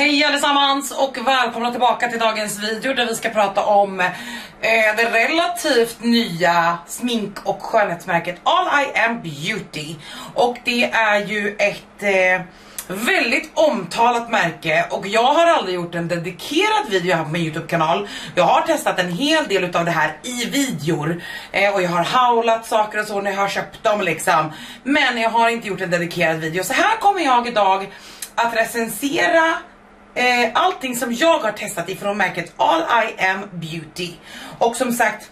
Hej allesammans och välkomna tillbaka till dagens video där vi ska prata om eh, det relativt nya smink och skönhetsmärket All I Am Beauty. Och det är ju ett eh, väldigt omtalat märke och jag har aldrig gjort en dedikerad video här på min Youtube-kanal. Jag har testat en hel del utav det här i videor eh, och jag har haulat saker och så när jag har köpt dem liksom. Men jag har inte gjort en dedikerad video så här kommer jag idag att recensera eh, allting som jag har testat ifrån märket All I Am Beauty. Och som sagt,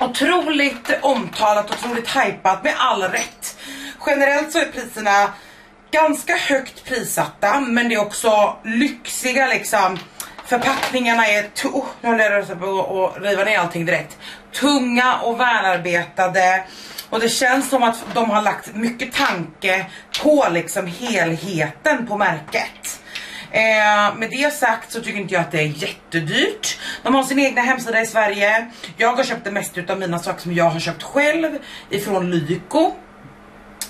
otroligt omtalat, otroligt hypat med all rätt. Generellt så är priserna ganska högt prissatta men det är också lyxiga liksom. Förpackningarna är, oh, nu håller jag på att riva ner allting direkt. Tunga och välarbetade. Och det känns som att de har lagt mycket tanke på liksom helheten på märket. Eh, med det sagt så tycker inte jag att det är jättedyrt. De har sin egna hemsida i Sverige. Jag har köpt det mesta av mina saker som jag har köpt själv ifrån Lyko.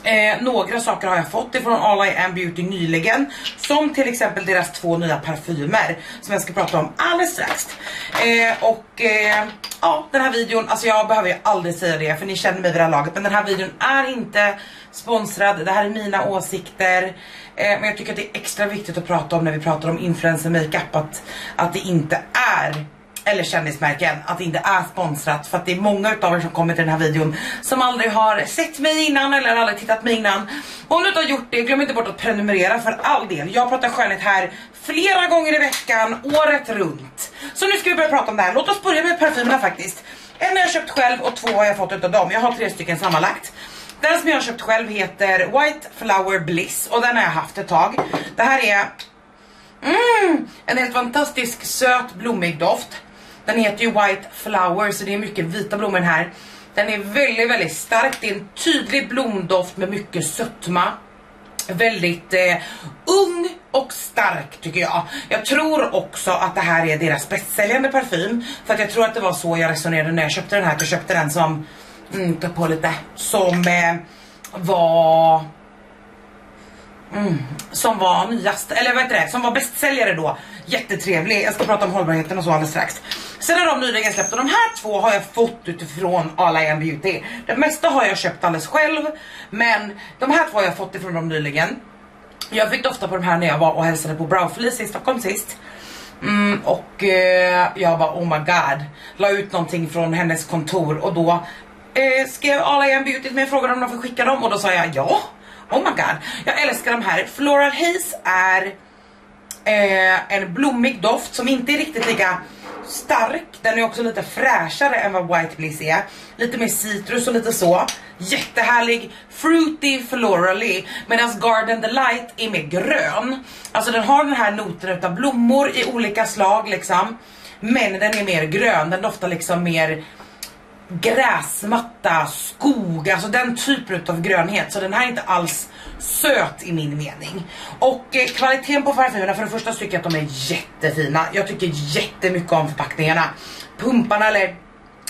Eh, några saker har jag fått ifrån All I Am Beauty nyligen Som till exempel deras två nya parfymer Som jag ska prata om alldeles strax eh, Och eh, ja, den här videon, alltså jag behöver ju aldrig säga det För ni känner mig vid det här laget Men den här videon är inte sponsrad Det här är mina åsikter Eh, men jag tycker att det är extra viktigt att prata om när vi pratar om influencer makeup att, att det inte är eller kändismärken, att det inte är sponsrat för att det är många utav er som kommer till den här videon som aldrig har sett mig innan eller aldrig tittat mig innan. Och om du inte har gjort det, glöm inte bort att prenumerera för all del. Jag pratar skönhet här flera gånger i veckan, året runt. Så nu ska vi börja prata om det här. Låt oss börja med parfymerna faktiskt. En har jag köpt själv och två har jag fått utav dem. Jag har tre stycken sammanlagt. Den som jag har köpt själv heter White Flower Bliss och den har jag haft ett tag. Det här är mm, en helt fantastisk söt blommig doft. Den heter ju White Flower så det är mycket vita blommor här. Den är väldigt, väldigt stark. Det är en tydlig blomdoft med mycket sötma. Väldigt eh, ung och stark tycker jag. Jag tror också att det här är deras bästsäljande parfym. För att jag tror att det var så jag resonerade när jag köpte den här. Jag köpte den som, mm, ta på lite, som eh, var Mm, som var nyast, eller vad heter det, som var bästsäljare då. Jättetrevlig, jag ska prata om hållbarheten och så alldeles strax. Sen har de nyligen släppt och de här två har jag fått utifrån All I Am Beauty. Det mesta har jag köpt alldeles själv, men de här två har jag fått ifrån dem nyligen. Jag fick dofta på de här när jag var och hälsade på Browfelice i Stockholm sist. Mm, och eh, jag bara oh my god, la ut någonting från hennes kontor och då eh, skrev All I Am Beauty till mig och frågade om de får skicka dem och då sa jag ja. Oh my god, jag älskar de här. Floral Haze är eh, en blommig doft som inte är riktigt lika stark. Den är också lite fräschare än vad White Bliss är. Lite mer citrus och lite så. Jättehärlig, fruity, florally. Medan Garden Delight är mer grön. Alltså den har den här noten utav blommor i olika slag liksom. Men den är mer grön, den doftar liksom mer gräsmatta, skog, alltså den typen av grönhet. Så den här är inte alls söt i min mening. Och eh, kvaliteten på parfymerna, för det första tycker jag att de är jättefina. Jag tycker jättemycket om förpackningarna. Pumparna eller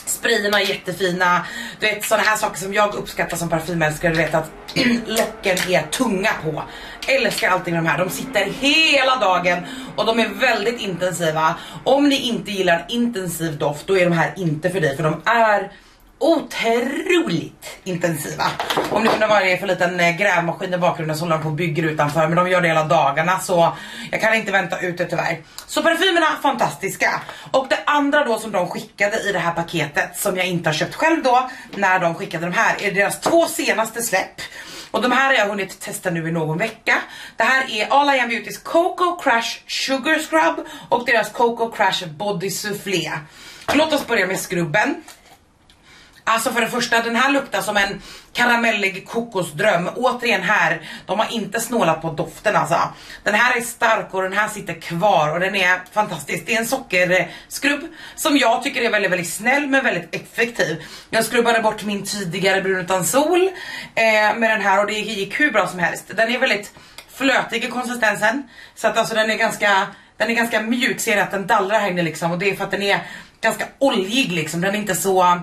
sprayerna är jättefina. Du vet sådana här saker som jag uppskattar som parfymälskare. Du vet att locken är tunga på. Älskar alltid med de här. De sitter hela dagen och de är väldigt intensiva. Om ni inte gillar intensiv doft då är de här inte för dig för de är otroligt intensiva. Om det kunde vara det för liten eh, grävmaskin i bakgrunden som håller på och bygger utanför men de gör det hela dagarna så jag kan inte vänta ut det tyvärr. Så parfymerna fantastiska. Och det andra då som de skickade i det här paketet som jag inte har köpt själv då när de skickade de här är deras två senaste släpp. Och de här har jag hunnit testa nu i någon vecka. Det här är All I Am Beautys Coco Crush Sugar Scrub och deras Coco Crush Body Soufflé. Låt oss börja med skrubben. Alltså för det första, den här luktar som en karamellig kokosdröm. Återigen här, de har inte snålat på doften alltså. Den här är stark och den här sitter kvar och den är fantastisk. Det är en sockerskrubb som jag tycker är väldigt, väldigt snäll men väldigt effektiv. Jag skrubbade bort min tidigare brun utan sol eh, med den här och det gick hur bra som helst. Den är väldigt flötig i konsistensen så att alltså den är ganska den är ganska mjuk, ser att den dallrar här inne liksom och det är för att den är ganska oljig liksom, den är inte så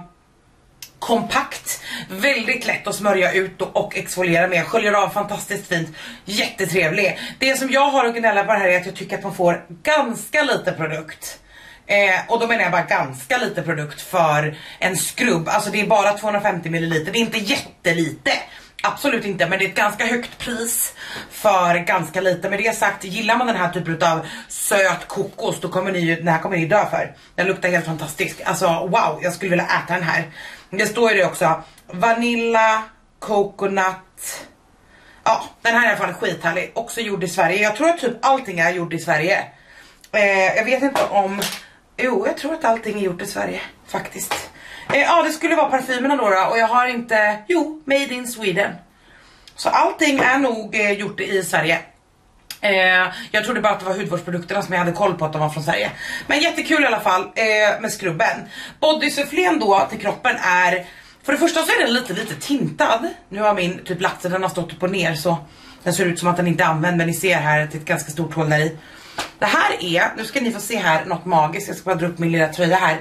kompakt, väldigt lätt att smörja ut och, och exfoliera med, sköljer av fantastiskt fint, jättetrevlig. Det som jag har att gnälla på det här är att jag tycker att man får ganska lite produkt. Eh, och då menar jag bara ganska lite produkt för en skrubb, alltså det är bara 250 ml, det är inte jättelite. Absolut inte, men det är ett ganska högt pris för ganska lite. Med det sagt, gillar man den här typen av söt kokos, då kommer ni ju, den här kommer ni dö för. Den luktar helt fantastisk. Alltså wow, jag skulle vilja äta den här. Det står ju det också, vanilla, coconut. Ja, den här är i alla fall skithärlig. Också gjord i Sverige. Jag tror att typ allting är gjort i Sverige. Eh, jag vet inte om, jo jag tror att allting är gjort i Sverige faktiskt. Eh, ja det skulle vara parfymerna då, då och jag har inte, jo, made in Sweden. Så allting är nog eh, gjort i Sverige. Eh, jag trodde bara att det var hudvårdsprodukterna som jag hade koll på att de var från Sverige. Men jättekul i alla fall eh, med skrubben. Bodysufflén då till kroppen är, för det första så är den lite lite tintad. Nu har min typ lagt den har stått upp och ner så den ser ut som att den inte är använd men ni ser här att det är ett ganska stort hål där i. Det här är, nu ska ni få se här något magiskt, jag ska bara dra upp min lilla tröja här.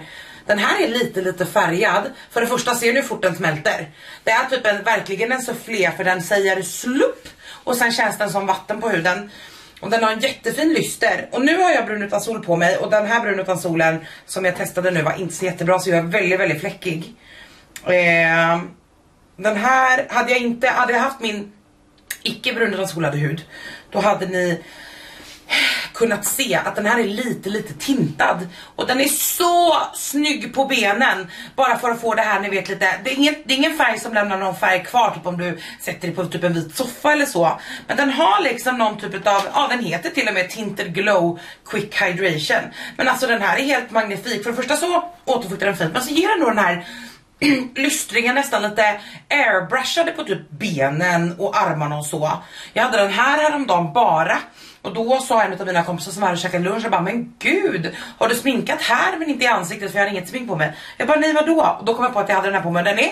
Den här är lite lite färgad. För det första ser ni hur fort den smälter. Det är typ en, verkligen en soufflé för den säger slupp och sen känns den som vatten på huden. Och den har en jättefin lyster. Och nu har jag brun utan sol på mig och den här brun utan solen som jag testade nu var inte så jättebra så jag är väldigt väldigt fläckig. Eh, den här, hade jag inte, hade jag haft min icke brun utan solade hud då hade ni kunnat se att den här är lite lite tintad. Och den är så snygg på benen bara för att få det här ni vet lite. Det är, ingen, det är ingen färg som lämnar någon färg kvar typ om du sätter dig på typ en vit soffa eller så. Men den har liksom någon typ av, ja den heter till och med Tinted Glow Quick Hydration. Men alltså den här är helt magnifik. För det första så återfuktar den fint men så ger den då den här lystringen nästan lite airbrushade på typ benen och armarna och så. Jag hade den här häromdagen bara och då sa en av mina kompisar som var här och käkade lunch, jag bara men gud, har du sminkat här men inte i ansiktet för jag har inget smink på mig? Jag bara nej vadå? Och då kom jag på att jag hade den här på mig, den är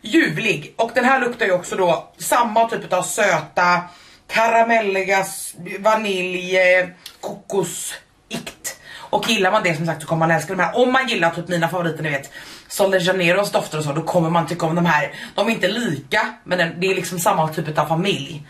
ljuvlig och den här luktar ju också då samma typ av söta, karamelliga, vanilj, eh, kokos, ikt. Och gillar man det som sagt så kommer man älska de här. Om man gillar typ mina favoriter ni vet Sol de Janeiros dofter och så då kommer man tycka om de här. De är inte lika men det är liksom samma typ av familj.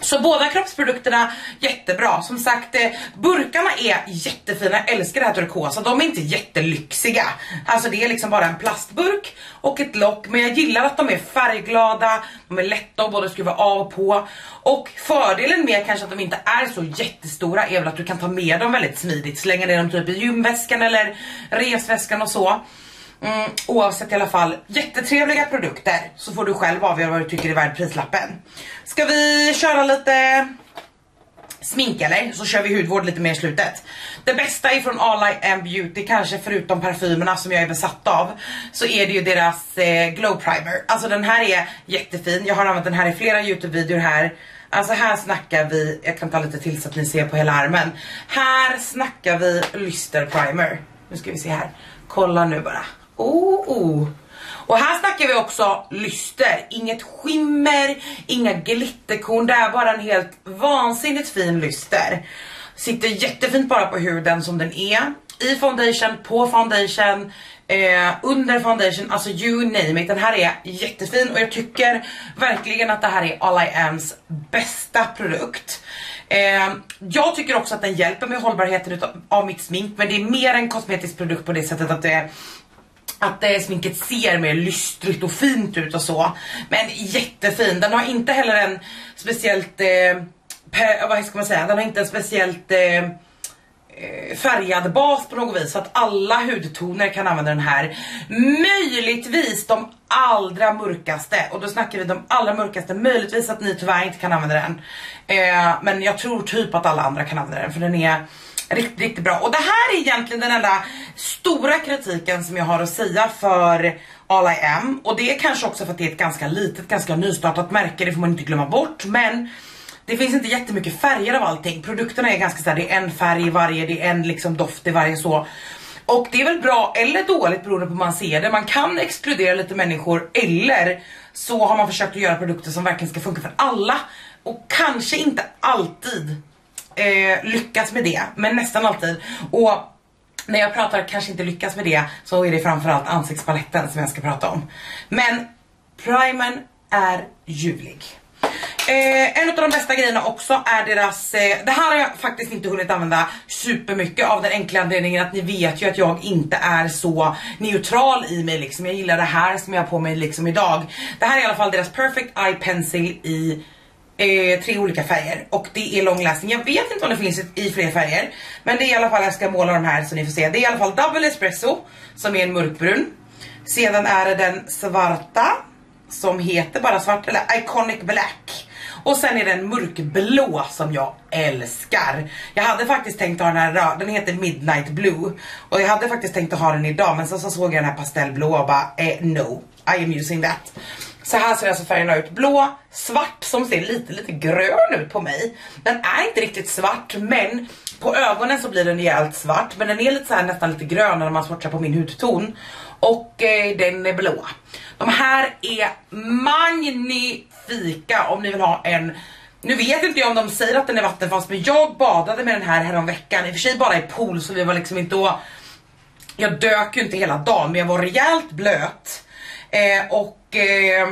Så båda kroppsprodukterna jättebra. Som sagt, eh, burkarna är jättefina. Jag älskar det här turkosa. De är inte jättelyxiga. Alltså det är liksom bara en plastburk och ett lock. Men jag gillar att de är färgglada. De är lätta att både skruva av och på. Och fördelen med kanske att de inte är så jättestora är väl att du kan ta med dem väldigt smidigt. Slänga ner dem typ i gymväskan eller resväskan och så. Mm, oavsett i alla fall, jättetrevliga produkter så får du själv avgöra vad du tycker är värd prislappen. Ska vi köra lite smink eller? Så kör vi hudvård lite mer i slutet. Det bästa ifrån All I Am Beauty, kanske förutom parfymerna som jag är besatt av, så är det ju deras eh, glow primer. Alltså den här är jättefin, jag har använt den här i flera Youtube-videor här. Alltså här snackar vi, jag kan ta lite till så att ni ser på hela armen. Här snackar vi lyster primer. Nu ska vi se här, kolla nu bara. Oh, oh. Och här snackar vi också lyster, inget skimmer, inga glitterkorn, det är bara en helt vansinnigt fin lyster. Sitter jättefint bara på huden som den är, i foundation, på foundation, eh, under foundation, alltså you name it. Den här är jättefin och jag tycker verkligen att det här är All I Ams bästa produkt. Eh, jag tycker också att den hjälper med hållbarheten utav, av mitt smink men det är mer en kosmetisk produkt på det sättet att det att det sminket ser mer lystrigt och fint ut och så. Men jättefin, den har inte heller en speciellt, eh, eh, vad ska man säga, den har inte en speciellt eh, eh, färgad bas på något vis så att alla hudtoner kan använda den här. Möjligtvis de allra mörkaste och då snackar vi de allra mörkaste, möjligtvis att ni tyvärr inte kan använda den. Eh, men jag tror typ att alla andra kan använda den för den är Riktigt, riktigt bra. Och det här är egentligen den enda stora kritiken som jag har att säga för All I Am. Och det är kanske också för att det är ett ganska litet, ganska nystartat märke, det får man inte glömma bort. Men det finns inte jättemycket färger av allting. Produkterna är ganska såhär, det är en färg i varje, det är en liksom doft i varje så. Och det är väl bra eller dåligt beroende på hur man ser det. Man kan exkludera lite människor eller så har man försökt att göra produkter som verkligen ska funka för alla. Och kanske inte alltid eh, lyckats med det, men nästan alltid. Och när jag pratar kanske inte lyckas med det så är det framförallt ansiktspaletten som jag ska prata om. Men primern är ljuvlig. Eh, en av de bästa grejerna också är deras, eh, det här har jag faktiskt inte hunnit använda supermycket av den enkla anledningen att ni vet ju att jag inte är så neutral i mig liksom. Jag gillar det här som jag har på mig liksom idag. Det här är i alla fall deras Perfect Eye Pencil i eh, tre olika färger och det är långläsning. Jag vet inte om det finns i fler färger men det är i alla fall, jag ska måla de här så ni får se. Det är i alla fall double espresso som är en mörkbrun. Sedan är det den svarta som heter bara svart eller iconic black. Och sen är det en mörkblå som jag älskar. Jag hade faktiskt tänkt ha den här idag, den heter Midnight Blue. Och jag hade faktiskt tänkt att ha den idag men så, så såg jag den här pastellblå och bara eh, no, I am using that. Så här ser alltså färgerna ut. Blå, svart som ser lite lite grön ut på mig. Den är inte riktigt svart men på ögonen så blir den rejält svart. Men den är lite så här, nästan lite grön när man swatchar på min hudton. Och eh, den är blå. De här är magnifika om ni vill ha en nu vet inte jag om de säger att den är vattenfast men jag badade med den här härom veckan. I och för sig bara i pool så vi var liksom inte då Jag dök ju inte hela dagen men jag var rejält blöt. Eh, och eh,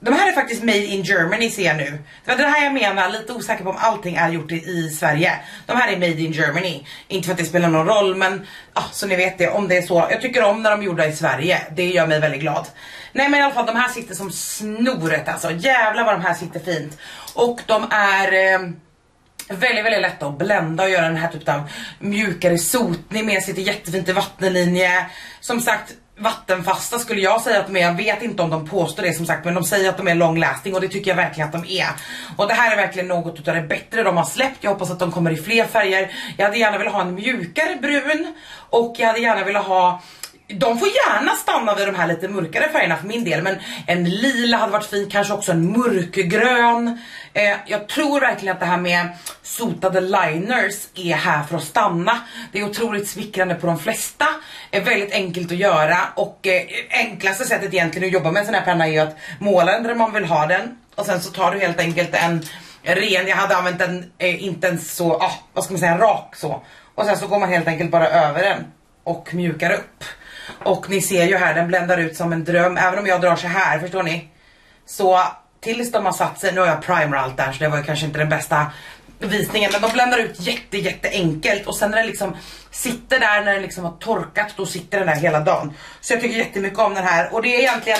de här är faktiskt made in Germany ser jag nu. Det var det här jag menar, lite osäker på om allting är gjort i, i Sverige. De här är made in Germany. Inte för att det spelar någon roll men ah, så ni vet det om det är så. Jag tycker om när de är gjorda i Sverige. Det gör mig väldigt glad. Nej men i alla fall de här sitter som snoret alltså. Jävlar vad de här sitter fint. Och de är eh, väldigt väldigt lätta att blända och göra den här typen av mjukare sotning med. Sitter jättefint i vattenlinje. Som sagt vattenfasta skulle jag säga att de är. Jag vet inte om de påstår det som sagt men de säger att de är long lasting och det tycker jag verkligen att de är. Och det här är verkligen något utav det bättre de har släppt. Jag hoppas att de kommer i fler färger. Jag hade gärna velat ha en mjukare brun och jag hade gärna velat ha de får gärna stanna vid de här lite mörkare färgerna för min del men en lila hade varit fin, kanske också en mörkgrön. Eh, jag tror verkligen att det här med sotade liners är här för att stanna. Det är otroligt smickrande på de flesta, är väldigt enkelt att göra och eh, enklaste sättet egentligen att jobba med en sån här penna är ju att måla den där man vill ha den och sen så tar du helt enkelt en ren, jag hade använt den eh, inte ens så, ah, vad ska man säga, rak så. Och sen så går man helt enkelt bara över den och mjukar upp. Och ni ser ju här, den bländar ut som en dröm. Även om jag drar så här, förstår ni? Så tills de har satt sig, nu har jag primer allt där så det var ju kanske inte den bästa visningen. Men de bländar ut jätte jätte enkelt och sen när den liksom sitter där när den liksom har torkat då sitter den där hela dagen. Så jag tycker jättemycket om den här och det är egentligen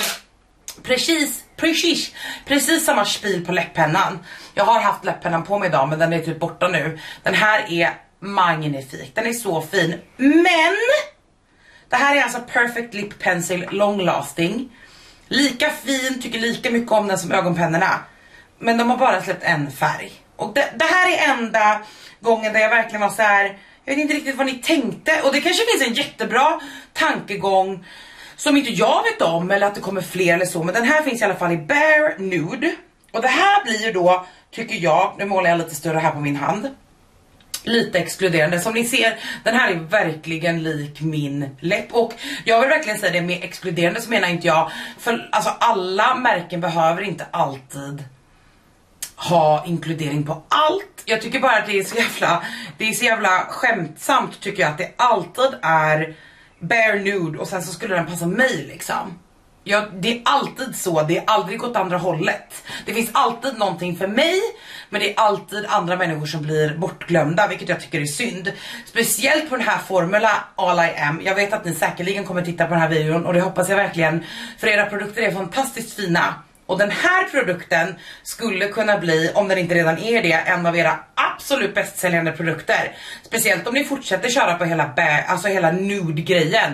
precis, precis, precis samma spil på läpppennan. Jag har haft läpppennan på mig idag men den är typ borta nu. Den här är magnifik, den är så fin. Men det här är alltså Perfect Lip Pencil Long Lasting. Lika fin, tycker lika mycket om den som ögonpennorna. Men de har bara släppt en färg. Och det, det här är enda gången där jag verkligen var så här. jag vet inte riktigt vad ni tänkte. Och det kanske finns en jättebra tankegång som inte jag vet om eller att det kommer fler eller så. Men den här finns i alla fall i Bare Nude. Och det här blir ju då, tycker jag, nu målar jag lite större här på min hand lite exkluderande. Som ni ser, den här är verkligen lik min läpp. Och jag vill verkligen säga det med exkluderande så menar inte jag, för alltså alla märken behöver inte alltid ha inkludering på allt. Jag tycker bara att det är så jävla, det är så jävla skämtsamt tycker jag att det alltid är bare nude och sen så skulle den passa mig liksom. Ja, det är alltid så, det är aldrig åt andra hållet. Det finns alltid någonting för mig, men det är alltid andra människor som blir bortglömda, vilket jag tycker är synd. Speciellt på den här Formula All I Am. Jag vet att ni säkerligen kommer titta på den här videon och det hoppas jag verkligen. För era produkter är fantastiskt fina. Och den här produkten skulle kunna bli, om den inte redan är det, en av era absolut bästsäljande produkter. Speciellt om ni fortsätter köra på hela, alltså hela nude-grejen.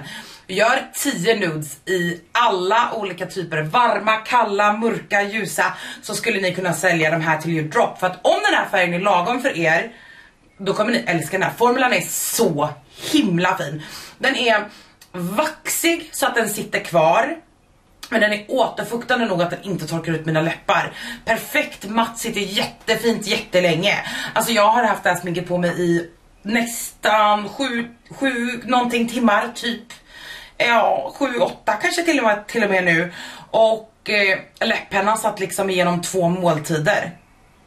Vi Gör 10 nudes i alla olika typer, varma, kalla, mörka, ljusa, så skulle ni kunna sälja de här till your drop. För att om den här färgen är lagom för er, då kommer ni älska den här. Formulan är så himla fin. Den är vaxig så att den sitter kvar. Men den är återfuktande nog att den inte torkar ut mina läppar. Perfekt matt, sitter jättefint jättelänge. Alltså jag har haft det här sminket på mig i nästan sju, sju någonting timmar typ ja, sju, åtta kanske till och med, till och med nu. Och eh, läpparna satt liksom igenom två måltider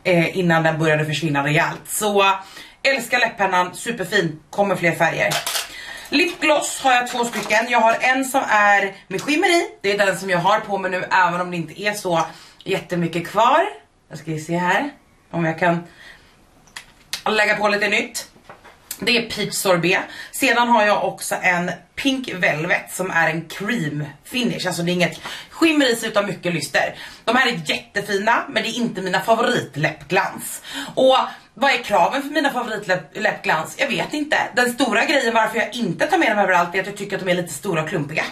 eh, innan den började försvinna rejält. Så älskar läpppennan, superfin, kommer fler färger. Lipgloss har jag två stycken, jag har en som är med skimmer i, det är den som jag har på mig nu även om det inte är så jättemycket kvar. Jag ska se här om jag kan lägga på lite nytt. Det är peach sorbet. Sedan har jag också en pink velvet som är en cream finish. Alltså det är inget skimmer i sig utan mycket lyster. De här är jättefina men det är inte mina favoritläppglans. Och vad är kraven för mina favoritläppglans? Jag vet inte. Den stora grejen varför jag inte tar med dem överallt är att jag tycker att de är lite stora och klumpiga.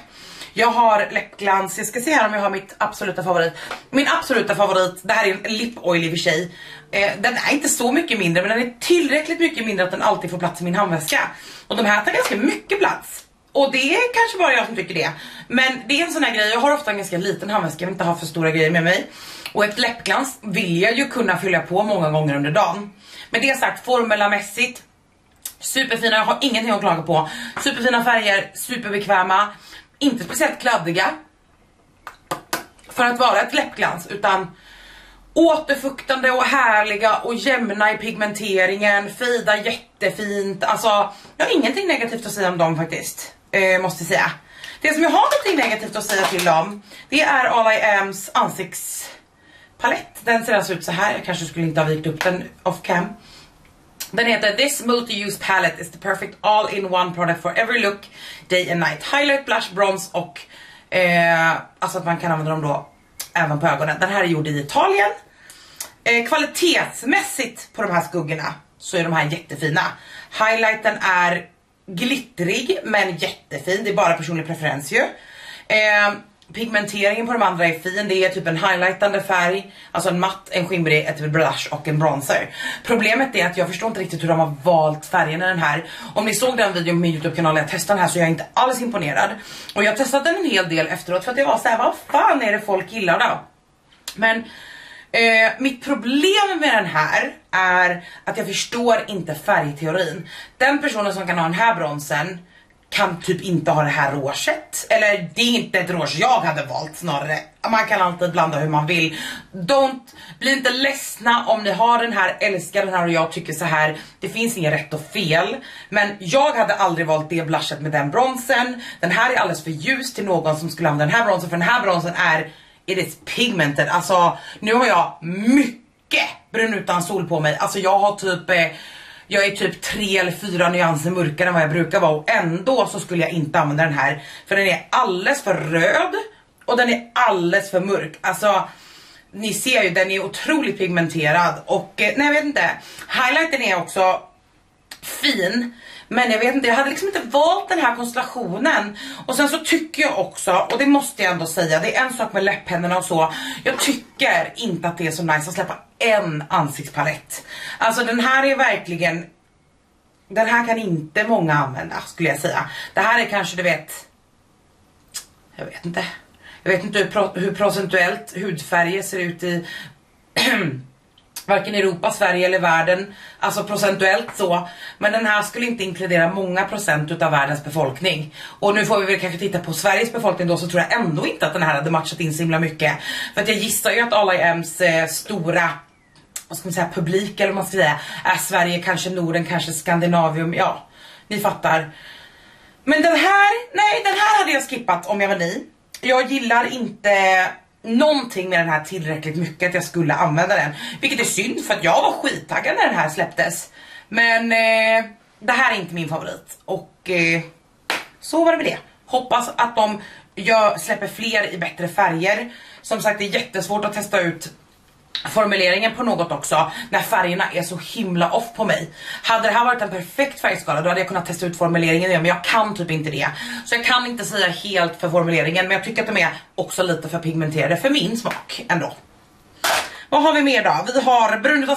Jag har läppglans, jag ska se här om jag har mitt absoluta favorit. Min absoluta favorit, det här är en lip oil i och för sig. Eh, den är inte så mycket mindre men den är tillräckligt mycket mindre att den alltid får plats i min handväska. Och de här tar ganska mycket plats. Och det är kanske bara jag som tycker det. Men det är en sån här grej, jag har ofta en ganska liten handväska, jag vill inte ha för stora grejer med mig. Och ett läppglans vill jag ju kunna fylla på många gånger under dagen. Men det sagt, formulamässigt, superfina, jag har ingenting att klaga på. Superfina färger, superbekväma, inte speciellt kladdiga. För att vara ett läppglans, utan återfuktande och härliga och jämna i pigmenteringen, fida jättefint, alltså jag har ingenting negativt att säga om dem faktiskt, eh, måste säga. Det som jag har någonting negativt att säga till dem, det är All I Ams ansiktspalett. Den ser alltså ut så här. jag kanske skulle inte ha vikt upp den off cam. Den heter This Multi-Use Palette is the perfect all-in-one product for every look, day and night. Highlight, blush, bronze och eh, alltså att man kan använda dem då även på ögonen. Den här är gjord i Italien. Eh, kvalitetsmässigt på de här skuggorna så är de här jättefina. Highlighten är glittrig men jättefin, det är bara personlig preferens ju. Eh, pigmenteringen på de andra är fin, det är typ en highlightande färg, alltså en matt, en skimrig, ett blush och en bronzer. Problemet är att jag förstår inte riktigt hur de har valt färgerna i den här. Om ni såg den videon på min Youtube-kanal jag testade den här så jag är inte alls imponerad. Och jag har testat den en hel del efteråt för att jag var så här, vad fan är det folk gillar då? Men Eh, mitt problem med den här är att jag förstår inte färgteorin. Den personen som kan ha den här bronsen kan typ inte ha det här råset. Eller det är inte ett rås jag hade valt snarare. Man kan alltid blanda hur man vill. Don't, bli inte ledsna om ni har den här, älskar den här och jag tycker så här. Det finns inget rätt och fel. Men jag hade aldrig valt det blushet med den bronsen. Den här är alldeles för ljus till någon som skulle använda den här bronsen. För den här bronsen är it is pigmented. Alltså nu har jag mycket brun utan sol på mig. Alltså jag har typ eh, jag är typ tre eller fyra nyanser mörkare än vad jag brukar vara och ändå så skulle jag inte använda den här för den är alldeles för röd och den är alldeles för mörk. Alltså ni ser ju den är otroligt pigmenterad och eh, nej jag vet inte. Highlighten är också fin men jag vet inte, jag hade liksom inte valt den här konstellationen. Och sen så tycker jag också, och det måste jag ändå säga, det är en sak med läpphänderna och så. Jag tycker inte att det är så nice att släppa en ansiktspalett. Alltså den här är verkligen, den här kan inte många använda skulle jag säga. Det här är kanske du vet, jag vet inte. Jag vet inte hur, pro hur procentuellt hudfärger ser ut i varken Europa, Sverige eller världen, alltså procentuellt så. Men den här skulle inte inkludera många procent utav världens befolkning. Och nu får vi väl kanske titta på Sveriges befolkning då så tror jag ändå inte att den här hade matchat in så himla mycket. För att jag gissar ju att All I eh, stora vad ska man säga, publik eller vad man ska säga, är Sverige, kanske Norden, kanske Skandinavium, ja, ni fattar. Men den här, nej den här hade jag skippat om jag var ni. Jag gillar inte någonting med den här tillräckligt mycket att jag skulle använda den. Vilket är synd för att jag var skittaggad när den här släpptes. Men eh, det här är inte min favorit. Och eh, så var det med det. Hoppas att de gör, släpper fler i bättre färger. Som sagt det är jättesvårt att testa ut formuleringen på något också när färgerna är så himla off på mig. Hade det här varit en perfekt färgskala då hade jag kunnat testa ut formuleringen men jag kan typ inte det. Så jag kan inte säga helt för formuleringen men jag tycker att de är också lite för pigmenterade för min smak ändå. Vad har vi mer då? Vi har brun utan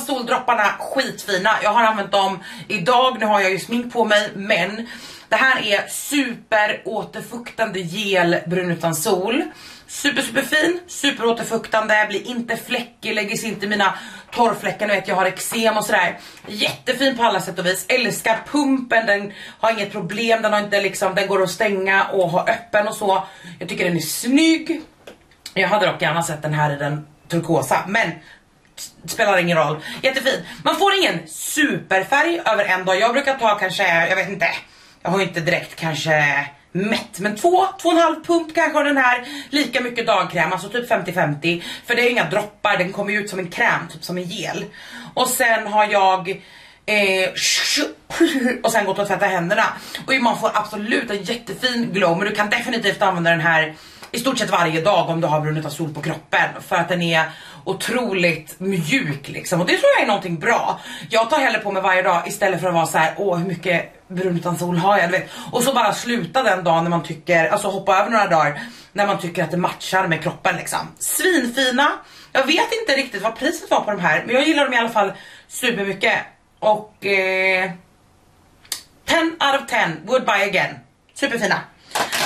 skitfina. Jag har använt dem idag, nu har jag ju smink på mig men det här är super återfuktande gel brun utan sol. Super super fin, super återfuktande, blir inte fläckig, lägger sig inte mina torrfläckar, nu vet jag har eksem och sådär. Jättefin på alla sätt och vis, älskar pumpen, den har inget problem, den har inte liksom, den går att stänga och ha öppen och så. Jag tycker den är snygg. Jag hade dock gärna sett den här i den turkosa, men spelar ingen roll. Jättefin. Man får ingen superfärg över en dag. Jag brukar ta kanske, jag vet inte, jag har inte direkt kanske mätt. Men två, två och en halv pump kanske av den här lika mycket dagkräm, alltså typ 50-50 för det är inga droppar, den kommer ut som en kräm, typ som en gel. Och sen har jag eh, och sen gått och tvättat händerna. Och man får absolut en jättefin glow men du kan definitivt använda den här i stort sett varje dag om du har brunnit av sol på kroppen för att den är otroligt mjuk liksom och det tror jag är någonting bra. Jag tar hellre på mig varje dag istället för att vara så här: åh hur mycket brun utan sol har jag? Du Vet. Och så bara sluta den dagen när man tycker, alltså hoppa över några dagar när man tycker att det matchar med kroppen liksom. Svinfina. Jag vet inte riktigt vad priset var på de här men jag gillar dem i alla fall supermycket och eh, 10 out of 10 would buy again. Superfina.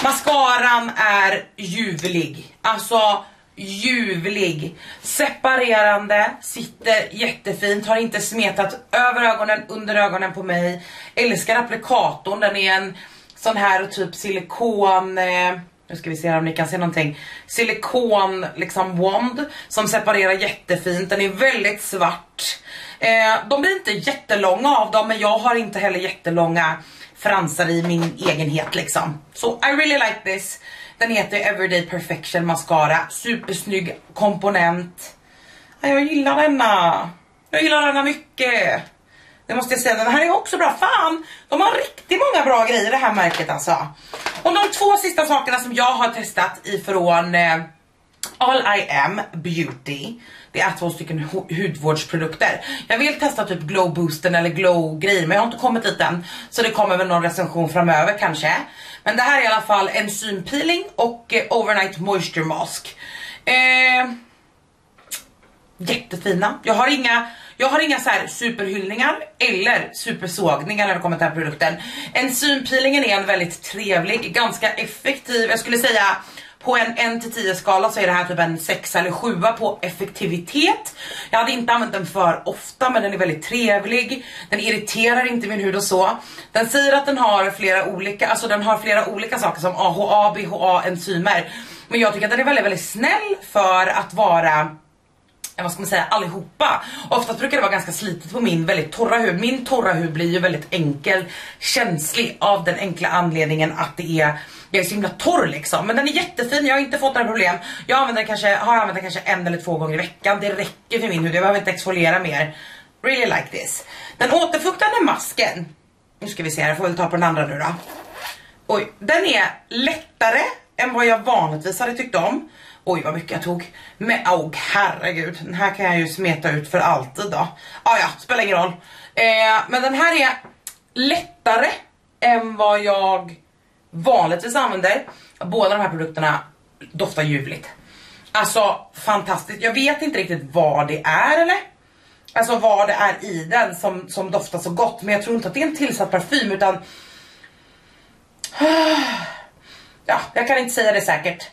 Mascaran är ljuvlig. Alltså ljuvlig. Separerande, sitter jättefint, har inte smetat över ögonen, under ögonen på mig. Älskar applikatorn, den är en sån här typ silikon... Eh, nu ska vi se om ni kan se någonting. Silikon liksom wand som separerar jättefint. Den är väldigt svart. Eh, de blir inte jättelånga av dem men jag har inte heller jättelånga fransar i min egenhet liksom. Så so, I really like this. Den heter Everyday Perfection Mascara. Supersnygg komponent. Jag gillar denna. Jag gillar denna mycket. Det måste jag säga. Den här är också bra. Fan, de har riktigt många bra grejer det här märket alltså. Och de två sista sakerna som jag har testat ifrån eh, All I Am Beauty. Det är två stycken hudvårdsprodukter. Jag vill testa typ glow boosten eller glow grejer men jag har inte kommit dit än. Så det kommer väl någon recension framöver kanske. Men det här är i alla fall enzympeeling och eh, overnight moisture mask. Eh, jättefina. Jag har inga jag har inga så här superhyllningar eller supersågningar när det kommer till den här produkten. Enzympeelingen är en väldigt trevlig, ganska effektiv, jag skulle säga på en 1 10 skala så är det här typ en 6 eller 7 på effektivitet. Jag hade inte använt den för ofta men den är väldigt trevlig. Den irriterar inte min hud och så. Den säger att den har flera olika, alltså den har flera olika saker som AHA, BHA, enzymer. Men jag tycker att den är väldigt, väldigt snäll för att vara vad ska man säga, allihopa. Oftast brukar det vara ganska slitet på min väldigt torra hud. Min torra hud blir ju väldigt enkel, känslig av den enkla anledningen att det är jag är så himla torr liksom. Men den är jättefin, jag har inte fått några problem. Jag använder den kanske, har använt den kanske en eller två gånger i veckan. Det räcker för min hud, jag behöver inte exfoliera mer. Really like this. Den återfuktande masken, nu ska vi se här, jag får väl ta på den andra nu då. Oj, den är lättare än vad jag vanligtvis hade tyckt om. Oj vad mycket jag tog. Men oh, herregud, den här kan jag ju smeta ut för alltid då. Ah, ja, spelar ingen roll. Eh, men den här är lättare än vad jag vanligtvis använder. Båda de här produkterna doftar ljuvligt. Alltså fantastiskt. Jag vet inte riktigt vad det är eller? Alltså vad det är i den som, som doftar så gott. Men jag tror inte att det är en tillsatt parfym utan... Ja, jag kan inte säga det säkert.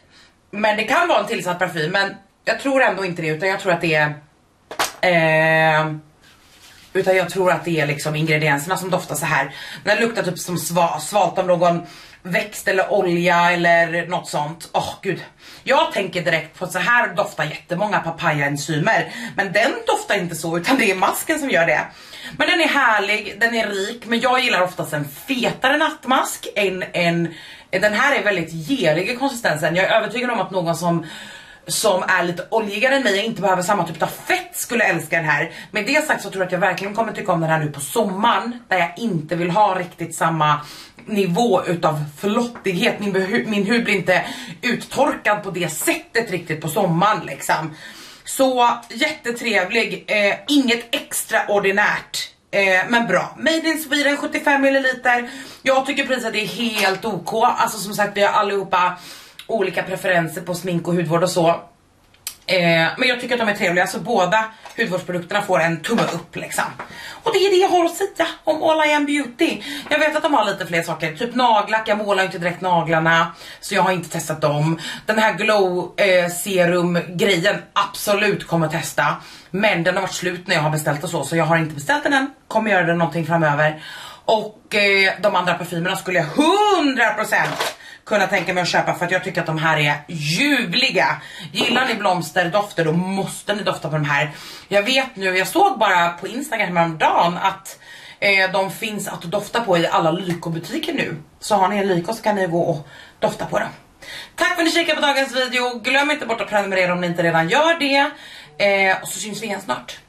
Men det kan vara en tillsatt parfym men jag tror ändå inte det utan jag tror att det är... Eh, utan jag tror att det är liksom ingredienserna som doftar så här. Den luktar typ som sva, svalt av någon växt eller olja eller något sånt. Åh oh, gud. Jag tänker direkt på så här doftar jättemånga papaya-enzymer. Men den doftar inte så utan det är masken som gör det. Men den är härlig, den är rik. Men jag gillar oftast en fetare nattmask än en... Den här är väldigt gelig i konsistensen. Jag är övertygad om att någon som som är lite oljigare än mig och inte behöver samma typ av fett skulle älska den här. Med det sagt så tror jag att jag verkligen kommer tycka om den här nu på sommaren där jag inte vill ha riktigt samma nivå utav flottighet. Min, min hud blir inte uttorkad på det sättet riktigt på sommaren liksom. Så jättetrevlig, eh, inget extraordinärt. Eh, men bra. Made in Sweden 75 ml. Jag tycker priset är helt OK. Alltså som sagt vi har allihopa olika preferenser på smink och hudvård och så. Eh, men jag tycker att de är trevliga så båda hudvårdsprodukterna får en tumme upp liksom. Och det är det jag har att säga om All I Am Beauty. Jag vet att de har lite fler saker, typ nagellack, jag målar ju inte direkt naglarna så jag har inte testat dem. Den här glow eh, serum grejen absolut kommer testa. Men den har varit slut när jag har beställt och så så jag har inte beställt den än. Kommer göra den någonting framöver. Och eh, de andra parfymerna skulle jag 100% kunna tänka mig att köpa för att jag tycker att de här är ljuvliga. Gillar ni blomsterdofter då måste ni dofta på de här. Jag vet nu, jag såg bara på Instagram häromdagen att eh, de finns att dofta på i alla Lyko-butiker nu. Så har ni en Lyko så kan ni gå och dofta på dem. Tack för att ni kikade på dagens video. Glöm inte bort att prenumerera om ni inte redan gör det. Eh, och så syns vi igen snart.